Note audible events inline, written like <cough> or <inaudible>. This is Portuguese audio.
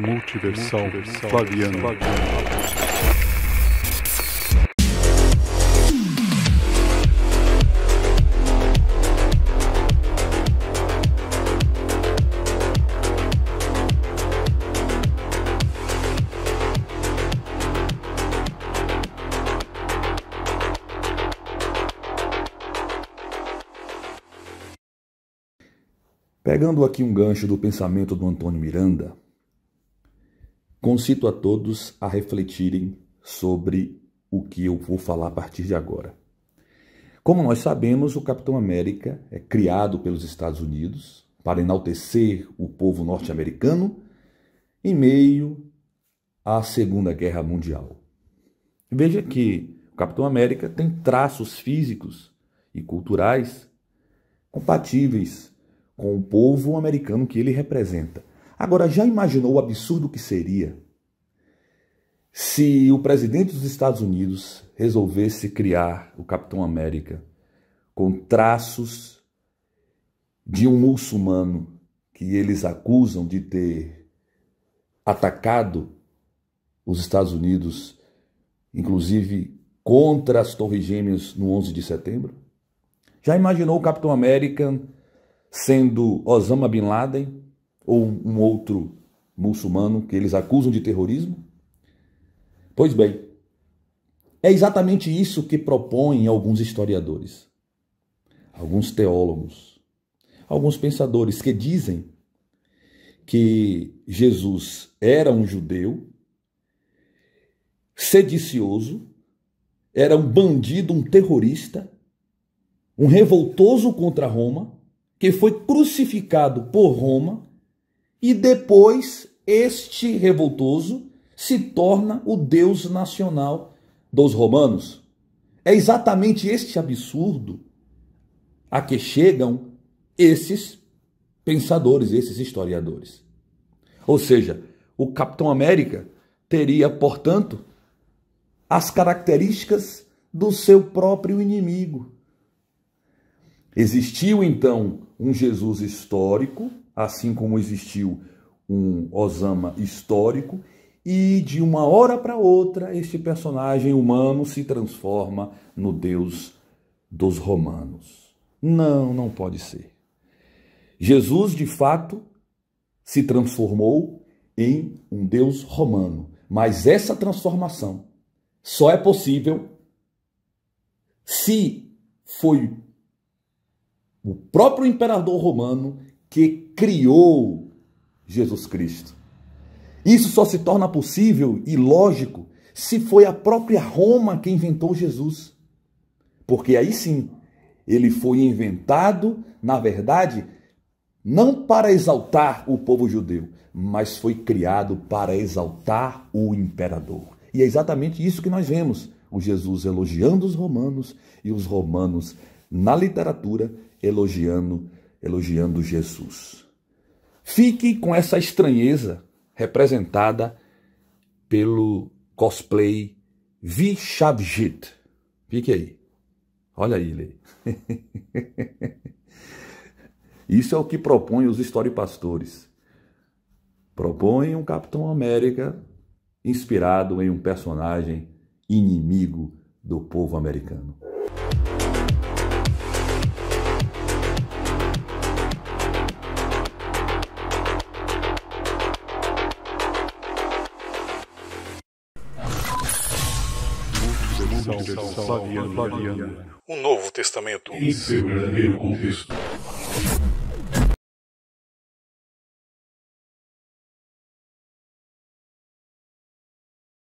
Multiversal, Multiversal Flaviano. Flaviano. Pegando aqui um gancho do pensamento do Antônio Miranda, concito a todos a refletirem sobre o que eu vou falar a partir de agora. Como nós sabemos, o Capitão América é criado pelos Estados Unidos para enaltecer o povo norte-americano em meio à Segunda Guerra Mundial. Veja que o Capitão América tem traços físicos e culturais compatíveis com o povo americano que ele representa. Agora, já imaginou o absurdo que seria se o presidente dos Estados Unidos resolvesse criar o Capitão América com traços de um muçulmano que eles acusam de ter atacado os Estados Unidos, inclusive contra as Torres Gêmeas no 11 de setembro? Já imaginou o Capitão América sendo Osama Bin Laden ou um outro muçulmano que eles acusam de terrorismo? Pois bem, é exatamente isso que propõem alguns historiadores, alguns teólogos, alguns pensadores que dizem que Jesus era um judeu sedicioso, era um bandido, um terrorista, um revoltoso contra Roma que foi crucificado por Roma e depois este revoltoso se torna o Deus nacional dos romanos. É exatamente este absurdo a que chegam esses pensadores, esses historiadores. Ou seja, o Capitão América teria, portanto, as características do seu próprio inimigo. Existiu então um Jesus histórico, assim como existiu um Osama histórico, e de uma hora para outra este personagem humano se transforma no Deus dos romanos. Não, não pode ser. Jesus, de fato, se transformou em um Deus romano, mas essa transformação só é possível se foi o próprio imperador romano que criou Jesus Cristo. Isso só se torna possível e lógico se foi a própria Roma que inventou Jesus. Porque aí sim, ele foi inventado, na verdade, não para exaltar o povo judeu, mas foi criado para exaltar o imperador. E é exatamente isso que nós vemos: o Jesus elogiando os romanos e os romanos na literatura elogiando, elogiando Jesus. Fique com essa estranheza representada pelo cosplay Vishavjit. Fique aí. Olha ele. <laughs> Isso é o que propõem os historipastores. Propõem um Capitão América inspirado em um personagem inimigo do povo americano. Flaviano. O Novo Testamento. Em seu verdadeiro contexto.